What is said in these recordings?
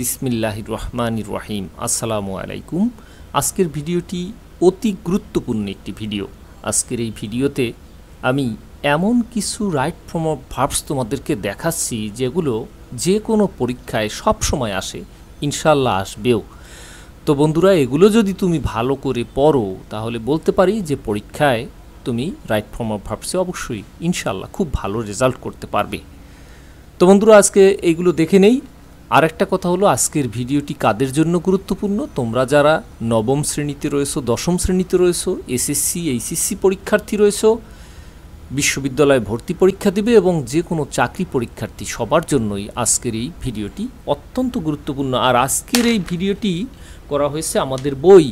বিসমিল্লাহ রহমান রহিম আসসালামু আলাইকুম আজকের ভিডিওটি অতি গুরুত্বপূর্ণ একটি ভিডিও। আজকের এই ভিডিওতে আমি এমন কিছু রাইট ফর্ম অফ ভার্বস তোমাদেরকে দেখাচ্ছি, যেগুলো যে কোনো পরীক্ষায় সব সময় আসে ইনশাল্লাহ আসবেও। তো বন্ধুরা, এগুলো যদি তুমি ভালো করে পড়ো, তাহলে বলতে পারি যে পরীক্ষায় তুমি রাইট ফর্ম অফ ভার্বসে অবশ্যই ইনশাল্লাহ খুব ভালো রেজাল্ট করতে পারবে। তো বন্ধুরা, আজকে এইগুলো দেখে নেই। আর একটা কথা হলো, আজকের ভিডিওটি কাদের জন্য গুরুত্বপূর্ণ? তোমরা যারা নবম শ্রেণীতে রয়েছো, দশম শ্রেণীতে রয়েছো, এসএসসি, এইচএসসি পরীক্ষার্থী রয়েছো, বিশ্ববিদ্যালয়ে ভর্তি পরীক্ষা দিবে এবং যে কোনো চাকরি পরীক্ষার্থী সবার জন্যই আজকের এই ভিডিওটি অত্যন্ত গুরুত্বপূর্ণ। আর আজকের এই ভিডিওটি করা হয়েছে আমাদের বই,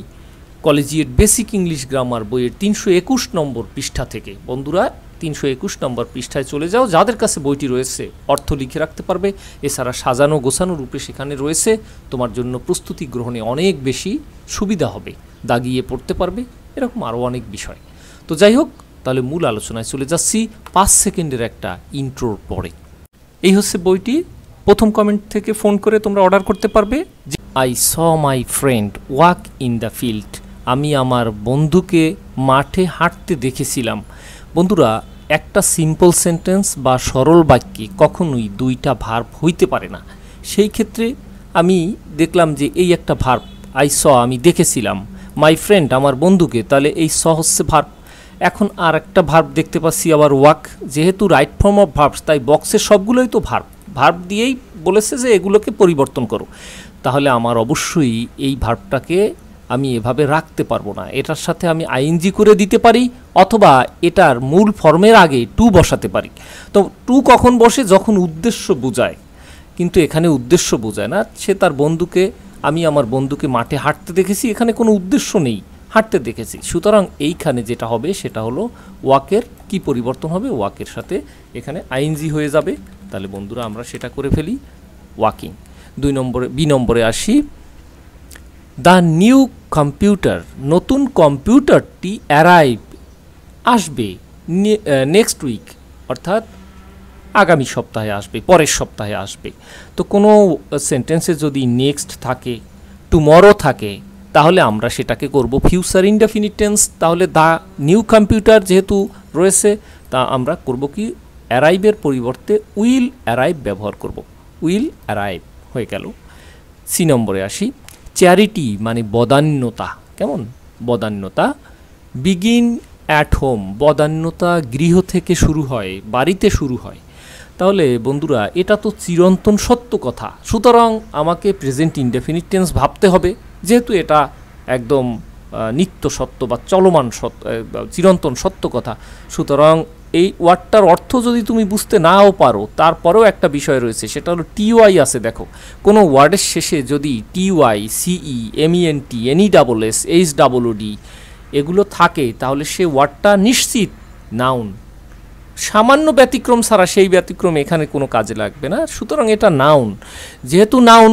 কলেজিয়েট বেসিক ইংলিশ গ্রামার বইয়ের তিনশো একুশ নম্বর পৃষ্ঠা থেকে। বন্ধুরা তিনশো একুশ নম্বর পৃষ্ঠায় চলে যাও। যাদের কাছে বইটি রয়েছে, অর্থ লিখে রাখতে পারবে। এছাড়া সাজানো গোছানো রূপে সেখানে রয়েছে। তোমার জন্য প্রস্তুতি গ্রহণে অনেক বেশি সুবিধা হবে। দাগিয়ে পড়তে পারবে। এরকম আরও অনেক বিষয়। তো যাই হোক, তাহলে মূল আলোচনায় চলে যাচ্ছি। পাঁচ সেকেন্ডের একটা ইন্ট্রোর পরে। এই হচ্ছে বইটি। প্রথম কমেন্ট থেকে ফোন করে তোমরা অর্ডার করতে পারবে। যে I saw my friend walk in the field আমি আমার বন্ধুকে মাঠে হাঁটতে দেখেছিলাম। বন্ধুরা একটা সিম্পল সেন্টেন্স বা সরল বাক্যে কখনোই দুইটা ভার্ব হইতে পারে না। সেই ক্ষেত্রে আমি দেখলাম যে এই একটা ভার্ব আই স আমি দেখেছিলাম। মাই ফ্রেন্ড আমার বন্ধুকে, তাহলে এই স হচ্ছে ভার্ব এখন আর একটা ভার্ব দেখতে পাচ্ছি আবার ওয়াক যেহেতু রাইট ফর্ম অফ ভার্বস তাই বক্সের সবগুলোই তো ভার্ব ভার্ব দিয়েই বলেছে যে এগুলোকে পরিবর্তন করো। তাহলে আমার অবশ্যই এই ভার্বটাকে আমি এভাবে রাখতে পারব না। এটার সাথে আমি আইএনজি করে দিতে পারি অথবা এটার মূল ফর্মের আগে টু বসাতে পারি। তো টু কখন বসে? যখন উদ্দেশ্য বোঝায়। কিন্তু এখানে উদ্দেশ্য বোঝায় না। সে তার বন্ধুকে, আমি আমার বন্ধুকে মাঠে হাঁটতে দেখেছি, এখানে কোনো উদ্দেশ্য নেই। হাঁটতে দেখেছি। সুতরাং এইখানে যেটা হবে, সেটা হলো ওয়াকের কি পরিবর্তন হবে? ওয়াকের সাথে এখানে আইএনজি হয়ে যাবে। তাহলে বন্ধুরা, আমরা সেটা করে ফেলি। ওয়াকিং। দুই নম্বরে, বি নম্বরে আসি। দ্য নিউ কম্পিউটার, নতুন কম্পিউটারটি অ্যারাইভ আসবে নেক্সট উইক অর্থাৎ আগামী সপ্তাহে আসবে, পরের সপ্তাহে আসবে। তো কোনো সেন্টেন্সে যদি নেক্সট থাকে টুমরো থাকে, তাহলে আমরা সেটাকে করব ফিউচার ইনডেফিনিট টেন্স তাহলে দ্য নিউ কম্পিউটার যেহেতু রয়েছে, তা আমরা করব কি, অ্যারাইভের পরিবর্তে উইল অ্যারাইভ ব্যবহার করব। উইল অ্যারাইভ হয়ে গেল। সি নম্বরে আসি। চ্যারিটি মানে বদান্যতা, কেমন? বদান্যতা বিগিন অ্যাট হোম বদান্যতা গৃহ থেকে শুরু হয়, বাড়িতে শুরু হয়। তাহলে বন্ধুরা, এটা তো চিরন্তন সত্য কথা। সুতরাং আমাকে প্রেজেন্ট ইনডেফিনিট টেন্স ভাবতে হবে, যেহেতু এটা একদম নিত্য সত্য বা চলমান সত্য চিরন্তন সত্য কথা। সুতরাং এই ওয়ার্ডটার অর্থ যদি তুমি বুঝতে নাও পারো, তারপরেও একটা বিষয় রয়েছে, সেটা হলো টিওয়াই আছে, দেখো। কোনো ওয়ার্ডের শেষে যদি T Y C E M E N T N E double S H double D এগুলো থাকে, তাহলে সে ওয়ার্ডটা নিশ্চিত নাউন সামান্য ব্যতিক্রম ছাড়া সেই ব্যতিক্রম এখানে কোনো কাজে লাগবে না, সুতরাং এটা নাউন যেহেতু নাউন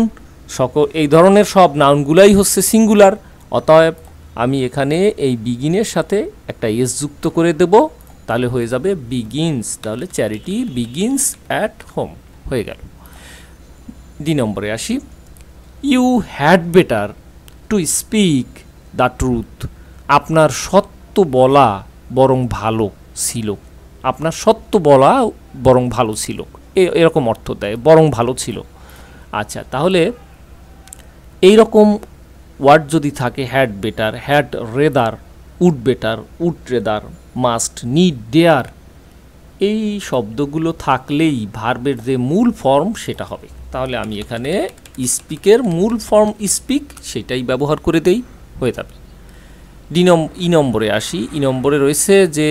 সকল, এই ধরনের সব নাউনগুলাই হচ্ছে সিঙ্গুলার অতএব আমি এখানে এই বিগিনের সাথে একটা এস যুক্ত করে দেব। তাহলে হয়ে যাবে বিগিনস তাহলে চ্যারিটি বিগিনস অ্যাট হোম হয়ে গেল। দুই নম্বরে আসি। You had better to speak the truth আপনার সত্য বলা বরং ভালো ছিল। আপনার সত্য বলা বরং ভালো ছিল। এরকম অর্থ দেয়, বরং ভালো ছিল। আচ্ছা তাহলে এই রকম ওয়ার্ড যদি থাকে had better had rather would better would rather must need dare এই শব্দগুলো থাকলেই ভার্বের যে মূল ফর্ম সেটা হবে। তাহলে আমি এখানে স্পিকের মূল ফর্ম স্পিক সেটাই ব্যবহার করে দেই, হয়ে যাবে। ডি নম, ই নম্বরে আসি। ই নম্বরে রয়েছে যে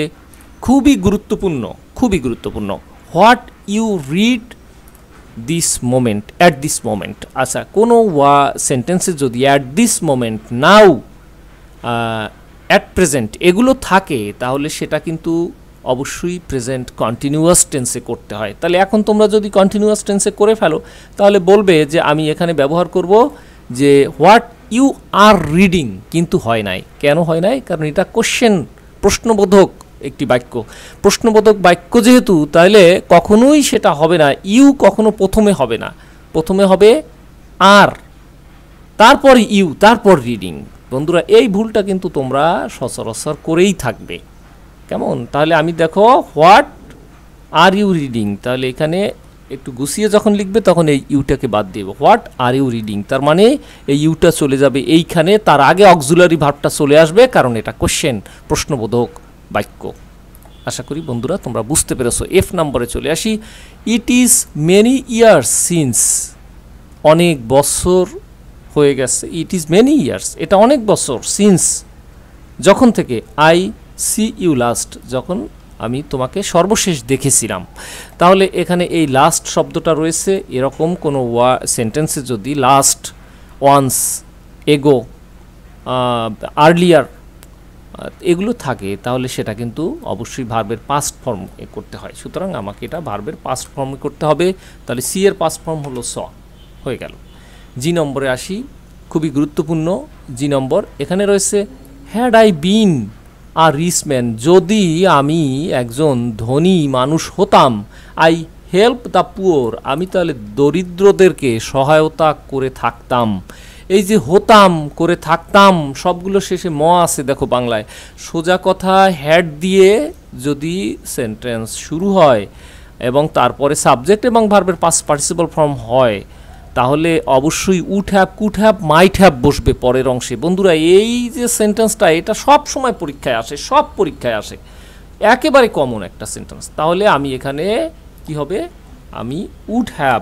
খুবই গুরুত্বপূর্ণ খুবই গুরুত্বপূর্ণ। What you read this moment at this moment আচ্ছা কোনো ওয়া সেন্টেন্সে যদি at this moment now at present এগুলো থাকে, তাহলে সেটা কিন্তু অবশ্যই প্রেজেন্ট কন্টিনিউয়াস টেন্সে করতে হয়। তাহলে এখন তোমরা যদি কন্টিনিউয়াস টেন্সে করে ফেলো, তাহলে বলবে যে আমি এখানে ব্যবহার করব যে হোয়াট ইউ আর রিডিং কিন্তু হয় নাই। কেন হয় নাই? কারণ এটা কোশ্চেন প্রশ্নবোধক একটি বাক্য। প্রশ্নবোধক বাক্য যেহেতু, তাহলে কখনোই সেটা হবে না। ইউ কখনো প্রথমে হবে না। প্রথমে হবে আর তারপর ইউ তারপর রিডিং বন্ধুরা, এই ভুলটা কিন্তু তোমরা সচরাচর করেই থাকবে। কেমন? তাহলে আমি দেখো, হোয়াট আর ইউ রিডিং? তাহলে এখানে একটু গুছিয়ে যখন লিখবে, তখন এই ইউটাকে বাদ দেবে। What are you reading? তার মানে এই ইউটা চলে যাবে এইখানে, তার আগে অক্সুলারি ভাবটা চলে আসবে, কারণ এটা কোশ্চেন, প্রশ্নবোধক বাক্য। আশা করি বন্ধুরা, তোমরা বুঝতে পেরেছ। এফ নম্বরে চলে আসি। It is many years since অনেক বছর হয়ে গেছে। ইট ইজ মেনি ইয়ার্স এটা অনেক বছর সিন্স যখন থেকে আই সি ইউ লাস্ট যখন আমি তোমাকে সর্বশেষ দেখেছিলাম। তাহলে এখানে এই লাস্ট শব্দটা রয়েছে, এরকম কোনো ওয়া সেন্টেন্সে যদি লাস্ট ওয়ান্স এগো আর্লিয়ার এগুলো থাকে, তাহলে সেটা কিন্তু অবশ্যই ভার্বের পাস্ট ফর্ম করতে হয়। সুতরাং আমাকে এটা ভার্বের পাস্ট ফর্ম করতে হবে। তাহলে সি এর পাস্ট ফর্ম হলো স, হয়ে গেল। জি নম্বরে আসি। খুবই গুরুত্বপূর্ণ জি নম্বর। এখানে রয়েছে, হ্যাড আই বিন আর রিসম্যান যদি আমি একজন ধনী মানুষ হতাম, আই হেল্প দ্য পুয়োর, আমি তাহলে দরিদ্রদেরকে সহায়তা করে থাকতাম। এই যে হতাম, করে থাকতাম, সবগুলো শেষে ম আছে দেখো বাংলায়। সোজা কথা, হ্যাড দিয়ে যদি সেন্টেন্স শুরু হয় এবং তারপরে সাবজেক্ট এবং ভার্বের পাস পার্টিসিপাল ফর্ম হয় তাহলে অবশ্যই would have could have might have বসবে পরের অংশে। বন্ধুরা, এই যে সেন্টেন্সটা এটা সব সময় পরীক্ষায় আসে, সব পরীক্ষায় আসে। একেবারে কমন একটা সেন্টেন্স তাহলে আমি এখানে কি হবে? আমি উড হ্যাভ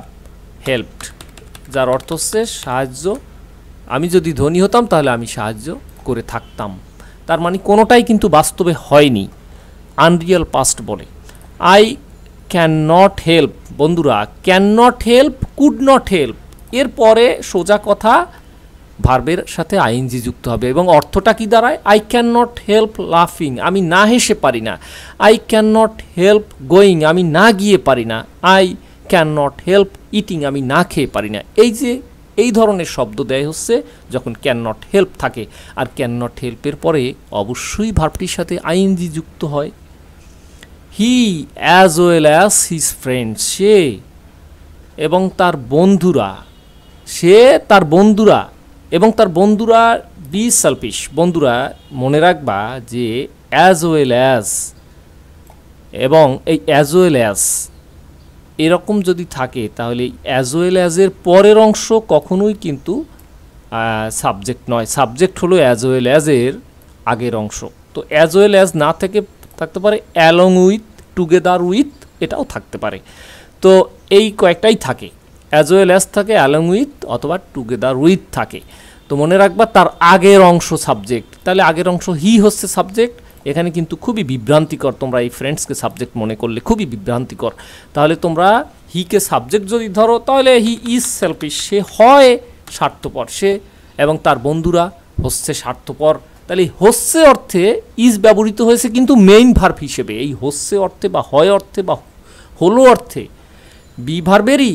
হেল্পড যার অর্থ হচ্ছে সাহায্য। আমি যদি ধনী হতাম, তাহলে আমি সাহায্য করে থাকতাম। তার মানে কোনোটাই কিন্তু বাস্তবে হয়নি। আনরিয়াল পাস্ট বলে। আই ক্যান নট হেল্প বন্ধুরা can not help could not help এরপরে সোজা কথা ভার্বের সাথে আইনজি যুক্ত হবে এবং অর্থটা কি দাঁড়ায়? আই ক্যান নট হেল্প লাফিং আমি না হেসে পারি না। I can not help going আমি না গিয়ে পারি না। I can not help eating আমি না খেয়ে পারি না। এই যে এই ধরনের শব্দ দেয় হচ্ছে যখন ক্যান নট হেল্প থাকে। আর ক্যান নট হেল্পের পরে অবশ্যই ভার্বটির সাথে আইনজি যুক্ত হয়। He as well as his friend সে এবং তার বন্ধুরা। সে তার বন্ধুরা এবং তার বন্ধুরা বি সেলফিশ। বন্ধুরা, মনে রাখবা যে অ্যাজ ওয়েল অ্যাজ এবং এই অ্যাজ ওয়েল অ্যাজ এরকম যদি থাকে, তাহলে অ্যাজ ওয়েল অ্যাজের পরের অংশ কখনোই কিন্তু সাবজেক্ট নয়। সাবজেক্ট হলো অ্যাজ ওয়েল অ্যাজের আগের অংশ। তো অ্যাজ ওয়েল অ্যাজ না থেকে থাকতে পারে অ্যালং উইথ টুগেদার উইথ এটাও থাকতে পারে। তো এই কয়েকটাই থাকে। অ্যাজ ওয়েল অ্যাজ থাকে অ্যালং উইথ অথবা টুগেদার উইথ থাকে। তো মনে রাখবা তার আগের অংশ সাবজেক্ট তাহলে আগের অংশ হি হচ্ছে সাবজেক্ট এখানে কিন্তু খুবই বিভ্রান্তিকর তোমরা এই ফ্রেন্ডসকে সাবজেক্ট মনে করলে, খুবই বিভ্রান্তিকর। তাহলে তোমরা হিকে সাবজেক্ট যদি ধরো, তাহলে হি ইজ সেলফিশ সে হয় স্বার্থপর, সে এবং তার বন্ধুরা হচ্ছে স্বার্থপর। তাহলে হচ্ছে অর্থে ইজ ব্যবহৃত হয়েছে কিন্তু মেইন ভার্ভ হিসেবে, এই হচ্ছে অর্থে বা হয় অর্থে বা হলো অর্থে বি ভার্বেরই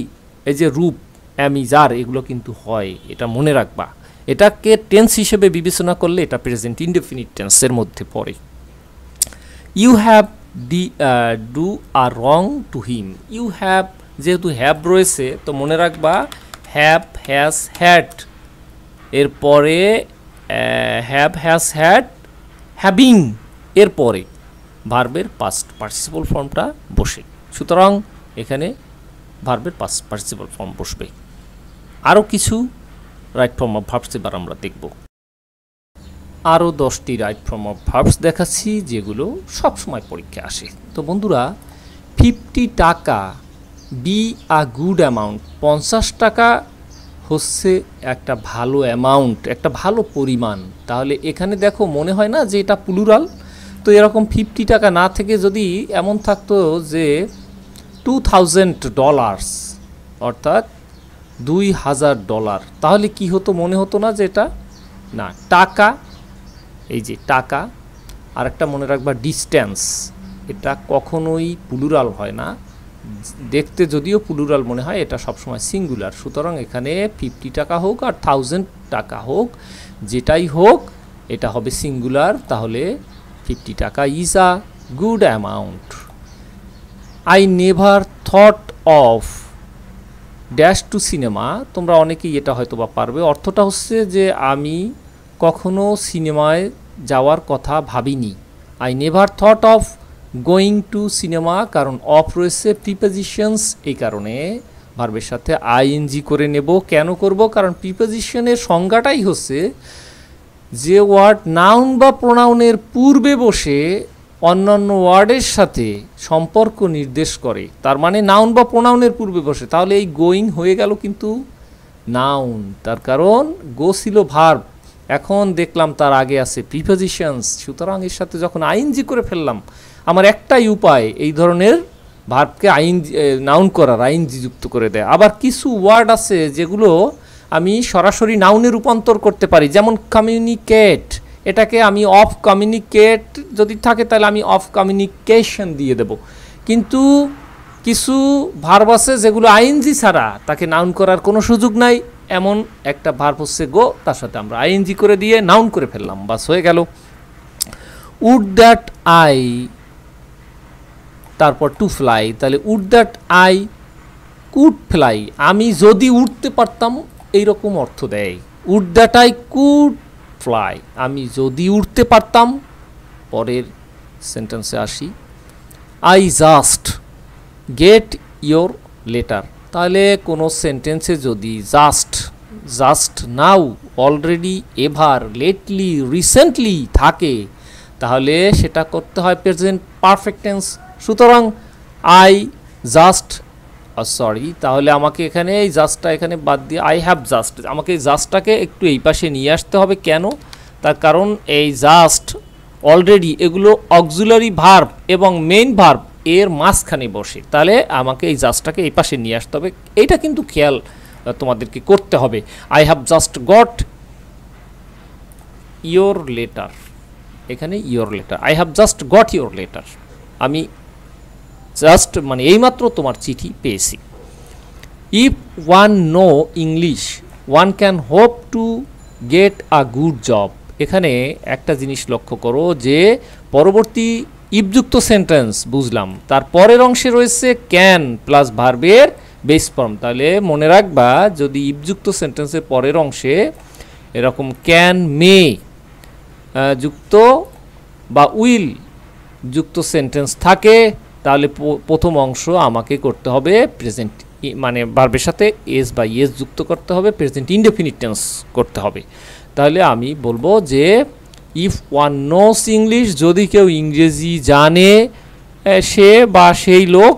এই যে রূপ, অ্যামিজার, এগুলো কিন্তু হয়, এটা মনে রাখবা। এটাকে টেন্স হিসেবে বিবেচনা করলে এটা প্রেজেন্ট ইনডেফিনিট টেন্সের মধ্যে পড়ে। You have D do are wrong to him. You have, যেহেতু হ্যাভ রয়েছে, তো মনে রাখবা, হ্যাভ হ্যাজ হ্যাড। এরপরে হ্যাভ হ্যাজ হ্যাট হ্যাভিং, এরপরে। ভার্বের পাস্ট পার্টিসিপল ফর্মটা বসে। সুতরাং এখানে ভার্বের পাস পার্টিসিপল ফর্ম বসবে। আরও কিছু রাইট ফর্ম অফ ভার্বস এবার আমরা দেখব। আরও দশটি রাইট ফর্ম অফ ভার্বস দেখাচ্ছি, যেগুলো সবসময় পরীক্ষায় আসে। তো বন্ধুরা ফিফটি টাকা বি আ গুড অ্যামাউন্ট পঞ্চাশ টাকা হচ্ছে একটা ভালো অ্যামাউন্ট একটা ভালো পরিমাণ। তাহলে এখানে দেখো মনে হয় না যে এটা প্লুরাল তো এরকম ফিফটি টাকা না থেকে যদি এমন থাকতো যে টু থাউজেন্ড ডলার্স অর্থাৎ দুই হাজার ডলার তাহলে কি হতো, মনে হতো না যে এটা? না, টাকা, এই যে টাকা আর একটা মনে রাখবা ডিস্ট্যান্স এটা কখনোই প্লুরাল হয় না। দেখতে যদিও প্লুরাল মনে হয়, এটা সবসময় সিঙ্গুলার সুতরাং এখানে ফিফটি টাকা হোক আর থাউজেন্ড টাকা হোক, যেটাই হোক, এটা হবে সিঙ্গুলার তাহলে ফিফটি টাকা is a good amount I never thought of dash to cinema তোমরা অনেকেই এটা হয়তো বা পারবে। অর্থটা হচ্ছে যে আমি কখনো সিনেমায় যাওয়ার কথা ভাবিনি। I never thought of going to cinema কারণ অফ রয়েছে প্রিপোজিশনস এই কারণে। ভার্বের সাথে আইএনজি করে নেব। কেন করব? কারণ প্রিপোজিশনের সংজ্ঞাটাই হচ্ছে যে ওয়ার্ড নাউন বা প্রোনাউনের পূর্বে বসে অন্যান্য ওয়ার্ডের সাথে সম্পর্ক নির্দেশ করে। তার মানে নাউন বা প্রোনাউনের পূর্বে বসে। তাহলে এই গোয়িং হয়ে গেল কিন্তু নাউন তার কারণ গো ছিল ভার্ব এখন দেখলাম তার আগে আছে প্রিপোজিশনস সুতরাং এর সাথে যখন আইনজি করে ফেললাম, আমার একটাই উপায় এই ধরনের ভার্বকে আইন নাউন করার আইনজি যুক্ত করে দেয়। আবার কিছু ওয়ার্ড আছে যেগুলো আমি সরাসরি নাউনে রূপান্তর করতে পারি। যেমন কমিউনিকেট এটাকে আমি অফ কমিউনিকেট যদি থাকে, তাহলে আমি অফ কমিউনিকেশন দিয়ে দেব। কিন্তু কিছু ভার্ব আছে যেগুলো আইনজি ছাড়া তাকে নাউন করার কোনো সুযোগ নাই। এমন একটা ভার্ব হচ্ছে গো তার সাথে আমরা আইএনজি করে দিয়ে নাউন করে ফেললাম, বাস হয়ে গেল। উড দ্যাট আই তারপর টু ফ্লাই তাহলে would that I could fly আমি যদি উঠতে পারতাম, এইরকম অর্থ দেয়। Would that I could fly আমি যদি উঠতে পারতাম, পরের সেন্টেন্সে আসি। I just get your letter তাহলে কোনো সেন্টেন্সে যদি just just now already ever lately recently থাকে, তাহলে সেটা করতে হয় প্রেজেন্ট পারফেক্ট টেন্স সুতরাং আই জাস্ট সরি তাহলে আমাকে এখানে এই জাস্টটা এখানে বাদ দিয়ে আই হ্যাভ জাস্ট আমাকে এই জাস্টটাকে একটু এই পাশে নিয়ে আসতে হবে। কেন? তার কারণ এই জাস্ট অলরেডি এগুলো অক্সুলারি ভার্ব এবং মেইন ভার্ব এর মাঝখানে বসে। তাহলে আমাকে এই জাস্টটাকে এই পাশে নিয়ে আসতে হবে। এইটা কিন্তু খেয়াল তোমাদেরকে করতে হবে। I have just got your letter এখানে your letter I have just got your letter আমি জাস্ট মানে এইমাত্র তোমার চিঠি পেয়েছি। If one know English one can hope to get a good job এখানে একটা জিনিস লক্ষ্য করো যে পরবর্তী ইপযুক্ত সেন্টেন্স বুঝলাম। তার পরের অংশে রয়েছে ক্যান প্লাস ভার্বের বেস ফর্ম তাহলে মনে রাখবা, যদি ইপযুক্ত সেন্টেন্সের পরের অংশে এরকম ক্যান মে যুক্ত বা উইল যুক্ত সেন্টেন্স থাকে তাহলে প্রথম অংশ আমাকে করতে হবে প্রেজেন্ট মানে ভার্বের সাথে এস বা ইয়েস যুক্ত করতে হবে প্রেজেন্ট ইনডেফিনিট টেন্স করতে হবে। তাহলে আমি বলব যে ইফ ওয়ান নোস ইংলিশ যদি কেউ ইংরেজি জানে সে বা সেই লোক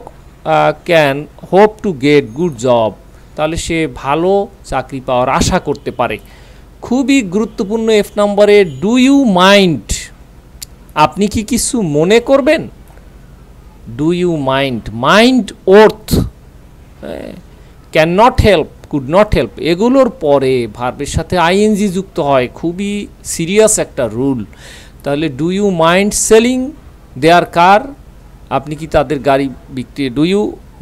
can hope to get good job তাহলে সে ভালো চাকরি পাওয়ার আশা করতে পারে। খুবই গুরুত্বপূর্ণ এফ নম্বরে ডু ইউ মাইন্ড আপনি কি কিছু মনে করবেন? Do you mind mind worth can not help could not help এগুলোর পরে ভার্বের সাথে আইএনজি যুক্ত হয়, খুবই সিরিয়াস একটা রুল তাহলে do you mind selling their car আপনি কি তাদের গাড়ি বিক্রি ডু ইউ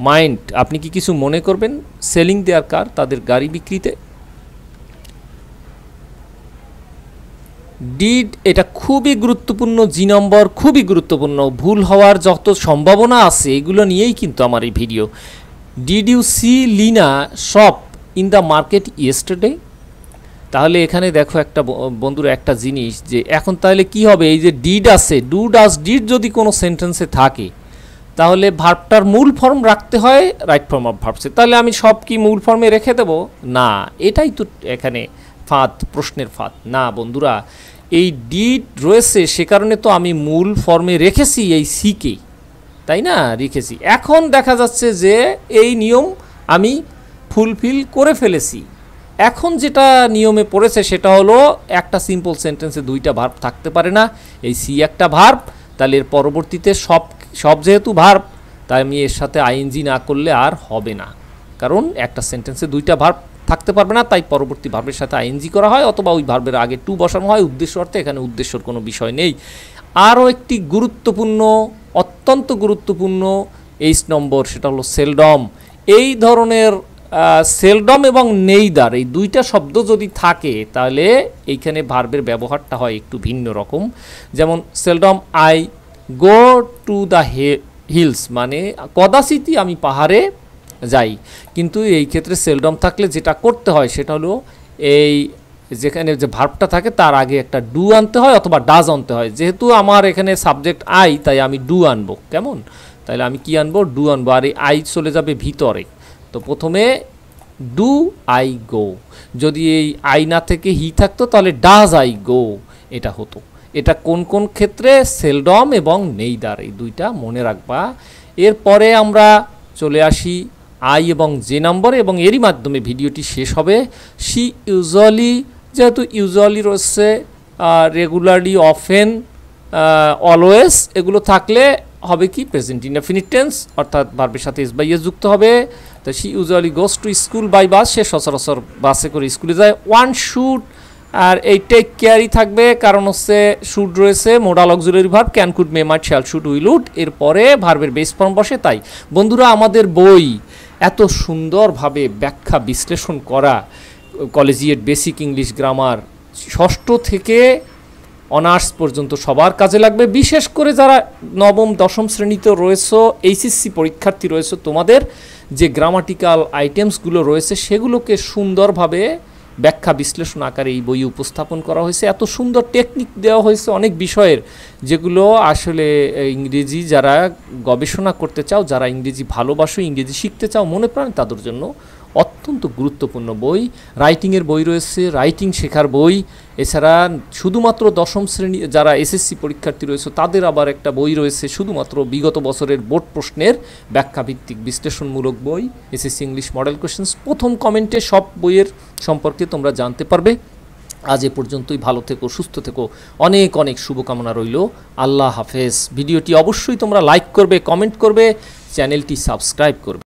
মাইন্ড আপনি কি কিছু মনে করবেন? সেলিং দেয়ার কার তাদের গাড়ি বিক্রিতে? ডিড এটা খুবই গুরুত্বপূর্ণ জি নম্বর খুবই গুরুত্বপূর্ণ। ভুল হওয়ার যত সম্ভাবনা আছে, এগুলো নিয়েই কিন্তু আমার এই video did you see Leena shop in the market yesterday তাহলে এখানে দেখো একটা বন্ধুরা, একটা জিনিস যে এখন তাহলে কি হবে? এই যে ডিড আছে ডু ডাস ডিড যদি কোনো সেন্টেন্সে থাকে, তাহলে ভার্বটার মূল ফর্ম রাখতে হয় রাইট ফর্ম অফ ভার্বসে তাহলে আমি সব কি মূল ফর্মে রেখে দেব? না, এটাই তো এখানে ফাঁদ, প্রশ্নের ফাঁদ। না, বন্ধুরা, এই ডিড রয়েছে, সে কারণে তো আমি মূল ফর্মে রেখেছি এই সিকে তাই না? রেখেছি। এখন দেখা যাচ্ছে যে এই নিয়ম আমি ফুলফিল করে ফেলেছি। এখন যেটা নিয়মে পড়েছে, সেটা হলো একটা সিম্পল সেন্টেন্সে দুইটা ভার্ব থাকতে পারে না। এই সি একটা ভার্ব তাহলে এর পরবর্তীতে সব সব যেহেতু ভার্ব তাই আমি এর সাথে আইএনজি না করলে আর হবে না। কারণ একটা সেন্টেন্সে দুইটা ভার্ব থাকতে পারবে না, তাই পরবর্তী ভার্বের সাথে আইএনজি করা হয় অথবা ওই ভার্বের আগে টু বসানো হয়। উদ্দেশ্য অর্থে এখানে উদ্দেশ্যর কোনো বিষয় নেই। আরও একটি গুরুত্বপূর্ণ, অত্যন্ত গুরুত্বপূর্ণ এইচ নম্বর, সেটা হলো সেলডম। এই ধরনের সেলডম এবং নেইদার, এই দুইটা শব্দ যদি থাকে, তাহলে এইখানে ভার্বের ব্যবহারটা হয় একটু ভিন্ন রকম। যেমন seldom, I go to the hills মানে কদাচিতই আমি পাহাড়ে যাই। কিন্তু এই ক্ষেত্রে সেলডম থাকলে যেটা করতে হয় সেটা হলো এই যেখানে যে ভার্বটা থাকে তার আগে একটা ডু আনতে হয় অথবা ডাজ আনতে হয়। যেহেতু আমার এখানে সাবজেক্ট আই তাই আমি ডু আনব। কেমন? তাহলে আমি কি আনব? ডু আনব। আর এই আই চলে যাবে ভিতরে। তো প্রথমে ডু আই গো যদি এই আই না থেকে হি থাকতো তাহলে ডাজ আই গো এটা হতো। এটা কোন কোন ক্ষেত্রে? সেলডম এবং নেইদার। এই দুইটা মনে রাখবা। এরপরে আমরা চলে আসি আই এবং যে নম্বরে এবং এরই মাধ্যমে ভিডিওটি শেষ হবে। সি ইউজুয়ালি, যেহেতু ইউজুয়ালি রয়েছে রেগুলারলি অফেন অলওয়েজ এগুলো থাকলে হবে কি? প্রেজেন্ট ইনডেফিনিট টেন্স অর্থাৎ ভার্বের সাথে এস বাই এস যুক্ত হবে। তো she usually goes to school by bus সে সচরাচর বাসে করে স্কুলে যায়। ওয়ান শুট আর এই টেক কেয়ারই থাকবে, কারণ হচ্ছে শুট রয়েছে modal auxiliary verb can could may might shall should will would এরপরে ভার্বের বেস ফর্ম বসে, তাই। বন্ধুরা, আমাদের বই এত সুন্দরভাবে ব্যাখ্যা বিশ্লেষণ করা কলেজিয়েট বেসিক ইংলিশ গ্রামার ষষ্ঠ থেকে অনার্স পর্যন্ত সবার কাজে লাগবে। বিশেষ করে যারা নবম, দশম শ্রেণীতে রয়েছে, এইচএসসি পরীক্ষার্থী রয়েছে, তোমাদের যে গ্রামাটিক্যাল আইটেমসগুলো রয়েছে, সেগুলোকে সুন্দরভাবে ব্যাখ্যা বিশ্লেষণ আকারে এই বই উপস্থাপন করা হয়েছে। এত সুন্দর টেকনিক দেওয়া হয়েছে অনেক বিষয়ের, যেগুলো আসলে ইংরেজি যারা গবেষণা করতে চাও, যারা ইংরেজি ভালোবাসো, ইংরেজি শিখতে চাও, মনে প্রাণে তাদের জন্য অত্যন্ত গুরুত্বপূর্ণ বই। রাইটিংয়ের বই রয়েছে, রাইটিং শেখার বই। এছাড়া শুধুমাত্র দশম শ্রেণি যারা এসএসসি পরীক্ষার্থী রয়েছে, তাদের আবার একটা বই রয়েছে, শুধুমাত্র বিগত বছরের বোর্ড প্রশ্নের ব্যাখ্যাভিত্তিক বিশ্লেষণমূলক বই, এসএসসি ইংলিশ মডেল কোয়েশনস। প্রথম কমেন্টে সব বইয়ের সম্পর্কে তোমরা জানতে পারবে। আজ এ পর্যন্তই, ভালো থেকো, সুস্থ থেকো। অনেক অনেক শুভকামনা রইল। আল্লাহ হাফেজ। ভিডিওটি অবশ্যই তোমরা লাইক করবে, কমেন্ট করবে, চ্যানেলটি সাবস্ক্রাইব করবে।